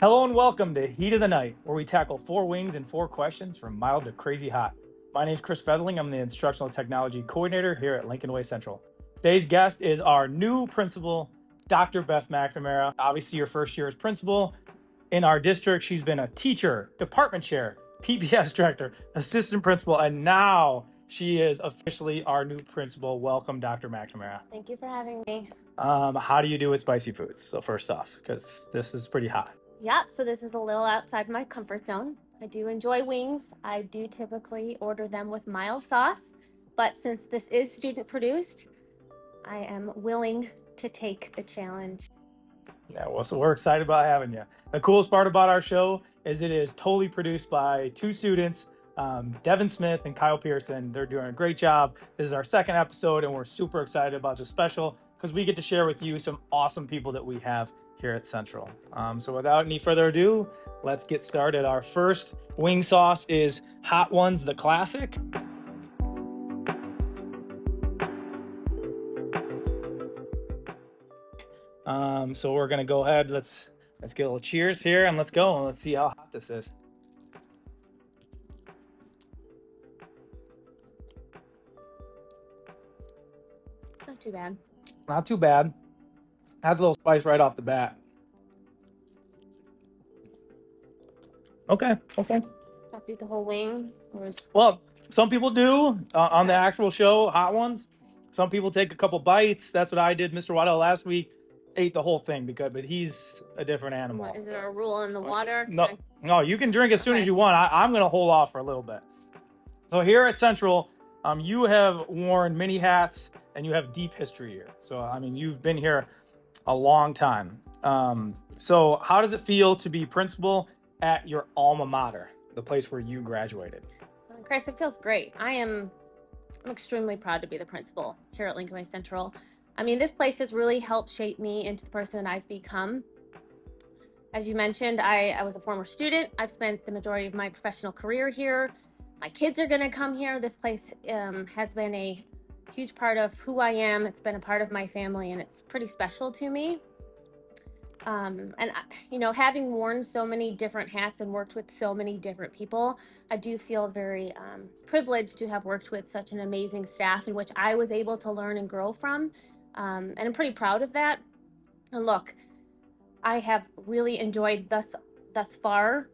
Hello and welcome to Heat of the Knight, where we tackle four wings and four questions from mild to crazy hot. My name is Chris Featherling. I'm the Instructional Technology Coordinator here at Lincoln Way Central. Today's guest is our new principal, Dr. Beth McNamara. Obviously, your first year as principal in our district. She's been a teacher, department chair, PBS director, assistant principal, and now she is officially our new principal. Welcome, Dr. McNamara. Thank you for having me. Um, how do you do with spicy foods? So, first off, because this is pretty hot. Yep, so this is a little outside my comfort zone. I do enjoy wings. I do typically order them with mild sauce, but since this is student produced, I am willing to take the challenge. Yeah, well, so we're excited about having you. The coolest part about our show is it is totally produced by two students, um, Devin Smith and Kyle Pearson. They're doing a great job. This is our second episode, and we're super excited about the special because we get to share with you some awesome people that we have here at Central. Um, so without any further ado, let's get started. Our first wing sauce is Hot Ones, the classic. Um, so we're gonna go ahead. Let's let's get a little cheers here and let's go and let's see how hot this is. Not too bad. Not too bad. Has a little spice right off the bat. Okay, okay. Eat the whole wing, or is Well, some people do uh, on the actual show, hot ones. Some people take a couple bites. That's what I did. Mr. Waddell last week ate the whole thing because, but he's a different animal. what, is there a rule in the water? No, Can no, you can drink as soon as you want. I, I'm going to hold off for a little bit. So here at Central, um, you have worn many hats and you have deep history here. So I mean, you've been here a long time. Um, so how does it feel to be principal at your alma mater, the place where you graduated? Chris, it feels great. I am I'm extremely proud to be the principal here at Lincoln Way Central. I mean, this place has really helped shape me into the person that I've become. As you mentioned, I, I was a former student. I've spent the majority of my professional career here. My kids are going to come here. This place um, has been a huge part of who I am. It's been a part of my family, and it's pretty special to me. Um, and, you know, having worn so many different hats and worked with so many different people, I do feel very um, privileged to have worked with such an amazing staff in which I was able to learn and grow from. Um, and I'm pretty proud of that. And look, I have really enjoyed thus thus far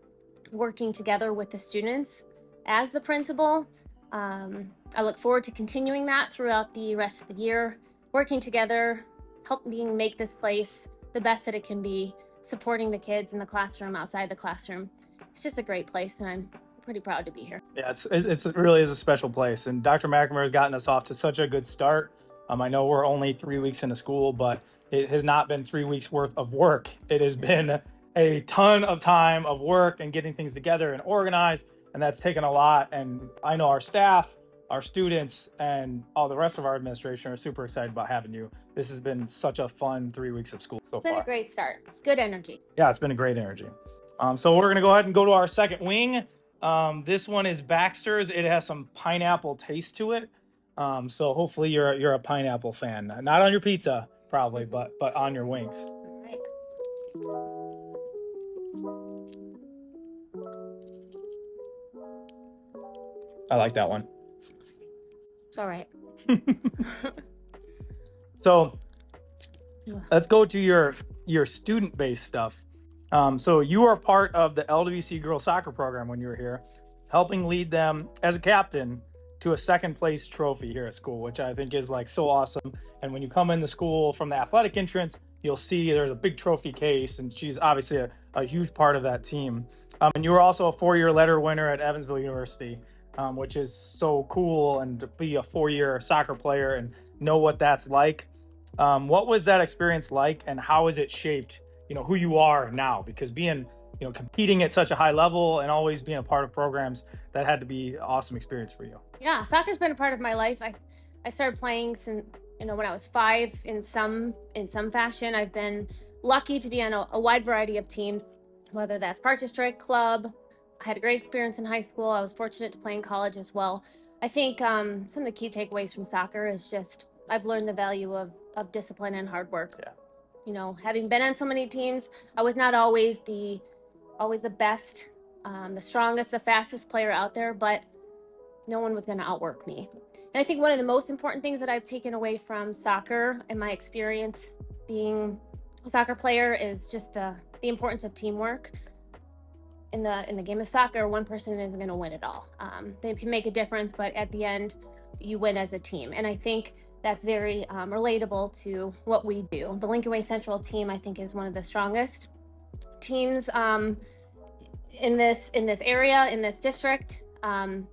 working together with the students as the principal. Um, I look forward to continuing that throughout the rest of the year, working together, helping make this place the best that it can be, supporting the kids in the classroom, outside the classroom. It's just a great place, and I'm pretty proud to be here. Yeah, it's it- it's it really is a special place, and Dr. McNamara has gotten us off to such a good start. Um, I know we're only three weeks into school, but it has not been three weeks worth of work. It has been a ton of time of work and getting things together and organized, and that's taken a lot. And I know our staff, our students, and all the rest of our administration are super excited about having you. This has been such a fun three weeks of school so It's been far a great start. It's good energy. yeah, it's been a great energy. Um, so we're gonna go ahead and go to our second wing. Um, this one is Baxter's. It has some pineapple taste to it. Um, so hopefully you're you're a pineapple fan. Not on your pizza, probably, but but on your wings. All right. I like that one. It's all right. So let's go to your your student based stuff. Um, so you are part of the LWC girls soccer program when you were here, helping lead them as a captain to a second place trophy here at school, which I think is like so awesome. And when you come into school from the athletic entrance, you'll see there's a big trophy case, and she's obviously a, a huge part of that team. Um, and you were also a four year letter winner at Evansville University, um, which is so cool. And to be a four year soccer player and know what that's like. Um, what was that experience like, and how has it shaped, you know, who you are now? Because being, you know, competing at such a high level and always being a part of programs, that had to be an awesome experience for you. Yeah, soccer's been a part of my life. I, I started playing since you know when I was five in some in some fashion. I've been lucky to be on a, a wide variety of teams, whether that's Park District Club. Had a great experience in high school. I was fortunate to play in college as well. I think um, some of the key takeaways from soccer is just I've learned the value of of discipline and hard work. Yeah. You know, having been on so many teams, I was not always the always the best, um, the strongest, the fastest player out there, but no one was going to outwork me. And I think one of the most important things that I've taken away from soccer and my experience being a soccer player is just the the importance of teamwork. In the in the game of soccer, one person isn't going to win it all. Um, they can make a difference, but at the end, you win as a team. And I think that's very um, relatable to what we do. The Lincoln Way Central team, I think, is one of the strongest teams um, in this in this area in this district. Um,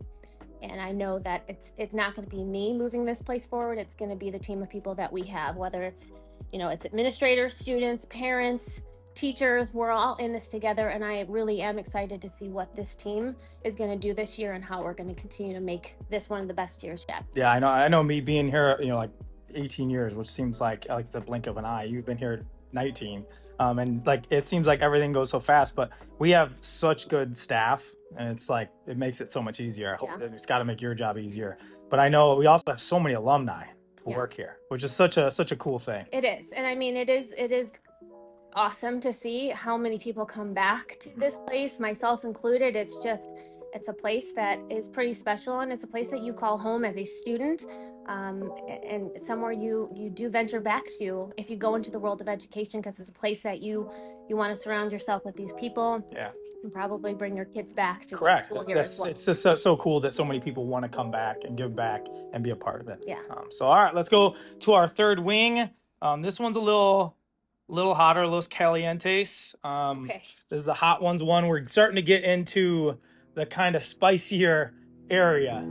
and I know that it's it's not going to be me moving this place forward. It's going to be the team of people that we have, whether it's you know it's administrators, students, parents, teachers. We're all in this together, and I really am excited to see what this team is going to do this year and how we're going to continue to make this one of the best years yet. Yeah, I know. I know. Me being here, you know, like 18 years, which seems like like the blink of an eye. You've been here 19 um, and like it seems like everything goes so fast but we have such good staff and it's like it makes it so much easier Yeah. it's got to make your job easier but i know we also have so many alumni who Yeah. work here which is such a such a cool thing It is, and I mean, it is it is awesome to see how many people come back to this place, myself included. It's just it's a place that is pretty special, and it's a place that you call home as a student, um, and somewhere you you do venture back to if you go into the world of education, because it's a place that you you want to surround yourself with these people, yeah and probably bring your kids back to correct school here that's as well. it's just so, so cool that so many people want to come back and give back and be a part of it Yeah. um, so all right let's go to our third wing um, this one's a little little hotter los calientes um, Okay. This is the hot ones one. We're starting to get into the kind of spicier area.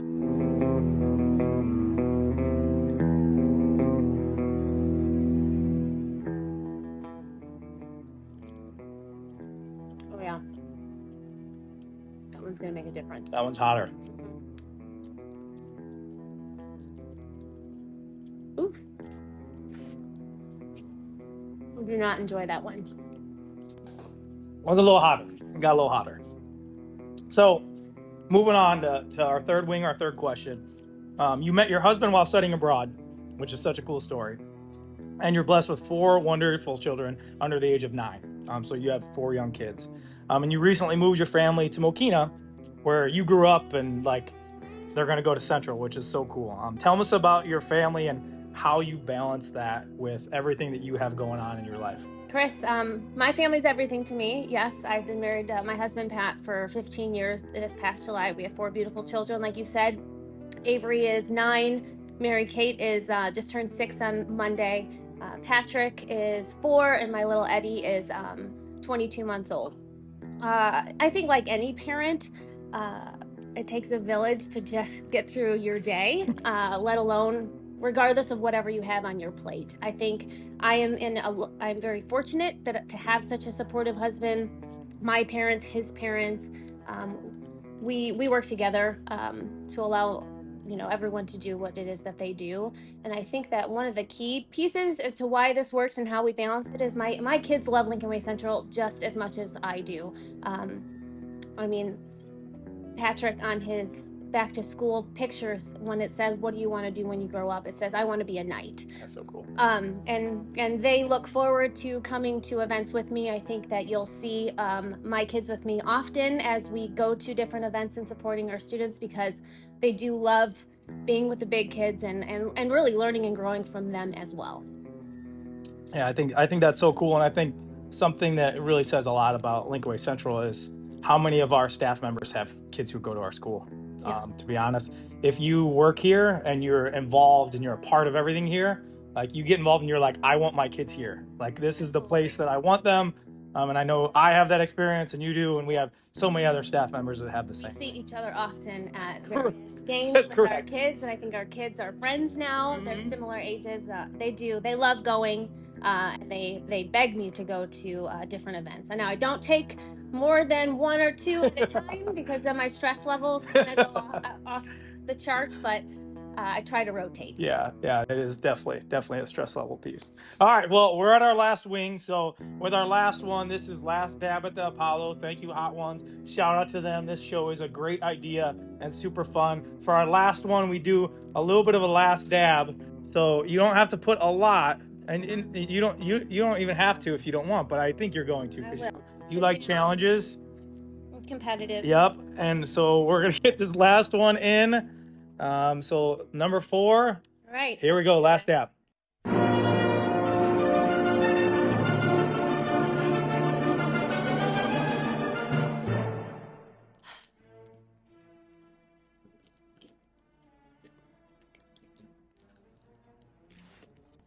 Oh yeah. That one's gonna make a difference. That one's hotter. Not enjoy that one. One's a little hotter. It got a little hotter. So, moving on to, to our third wing, our third question. Um, you met your husband while studying abroad, which is such a cool story. And you're blessed with four wonderful children under the age of nine. Um, so you have four young kids. Um, and you recently moved your family to Mokena, where you grew up, and like they're going to go to Central, which is so cool. Um, tell us about your family and how you balance that with everything that you have going on in your life. Chris, um, my family's everything to me. Yes, I've been married to my husband Pat for 15 years. This past July, we have four beautiful children, like you said. Avery is nine. Mary Kate is uh, just turned six on Monday. Uh, Patrick is four, and my little Eddie is um, 22 months old. Uh, I think, like any parent, uh, it takes a village to just get through your day, uh, let alone regardless of whatever you have on your plate. I think I am in a I'm very fortunate that to have such a supportive husband. My parents, his parents, um, we we work together um, to allow you know everyone to do what it is that they do. And I think that one of the key pieces as to why this works and how we balance it is my my kids love Lincoln Way Central just as much as I do. Um, I mean, Patrick on his back to school pictures when it says what do you want to do when you grow up it says i want to be a knight That's so cool. um, and and they look forward to coming to events with me. I think that you'll see um, my kids with me often as we go to different events and supporting our students because they do love being with the big kids and and, and really learning and growing from them as well. Yeah, I think I think that's so cool, and I think something that really says a lot about Lincoln Way Central is how many of our staff members have kids who go to our school. Yeah. Um, to be honest, if you work here and you're involved and you're a part of everything here, like you get involved and you're like, I want my kids here. Like this is the place that I want them. Um, and I know I have that experience, and you do, and we have so many other staff members that have the We same. see each other often at various games That's with our kids, and I think our kids are friends now. They're Mhm. similar ages. Uh, they do. They love going. Uh, and they they beg me to go to uh, different events. And now I don't take more than one or two at a time because then my stress levels kind of go off, off the chart. But uh, I try to rotate. Yeah, yeah, it is definitely, definitely a stress level piece. All right, well, we're at our last wing. So, with our last one, this is Last Dab at the Apollo. Thank you, Hot Ones. Shout out to them. This show is a great idea and super fun. For our last one, we do a little bit of a last dab. So, you don't have to put a lot. And, and you don't you you don't even have to if you don't want, but I think you're going to I because will. you like challenges. competitive. Yep. And so we're gonna get this last one in. Um, so number four. All right. Here we go. Last step.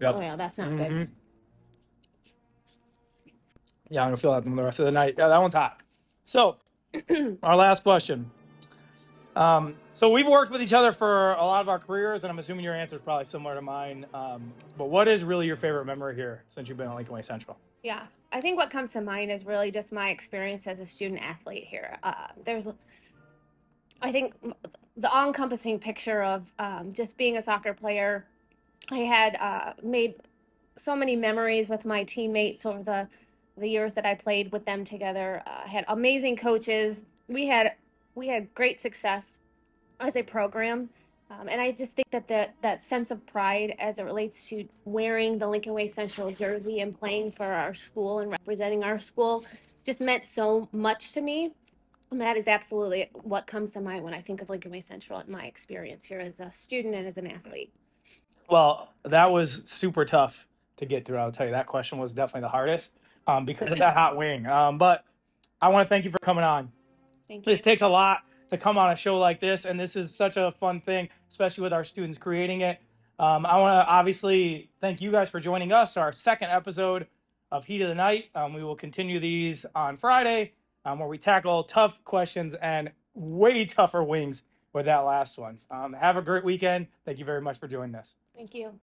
Yep. Oh yeah, that's not good. Yeah, I'm gonna feel that the rest of the night. Yeah, that one's hot. So, our last question. Um, so we've worked with each other for a lot of our careers, and I'm assuming your answer is probably similar to mine. Um, but what is really your favorite memory here since you've been at Lincoln Way Central? Yeah, I think what comes to mind is really just my experience as a student athlete here. Uh, there's, I think, the all-encompassing picture of um, just being a soccer player. I had uh, made so many memories with my teammates over the the years that I played with them together. Uh, I had amazing coaches. We had we had great success as a program. Um, and I just think that, that that sense of pride as it relates to wearing the Lincoln Way Central jersey and playing for our school and representing our school just meant so much to me. And that is absolutely what comes to mind when I think of Lincoln Way Central and my experience here as a student and as an athlete. Well, that was super tough to get through. I'll tell you that question was definitely the hardest um, because of that hot wing. Um, but I want to thank you for coming on. Thank you. This takes a lot to come on a show like this, and this is such a fun thing, especially with our students creating it. Um, I want to obviously thank you guys for joining us, our second episode of Heat of the Knight. Um, we will continue these on Friday, um, where we tackle tough questions and way tougher wings with that last one. Um, have a great weekend. Thank you very much for joining us. Thank you.